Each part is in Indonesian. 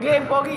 Game, Pogi.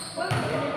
Whoa.